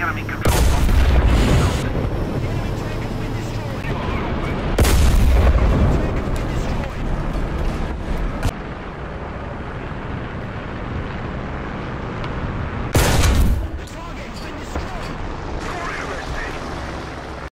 enemy control.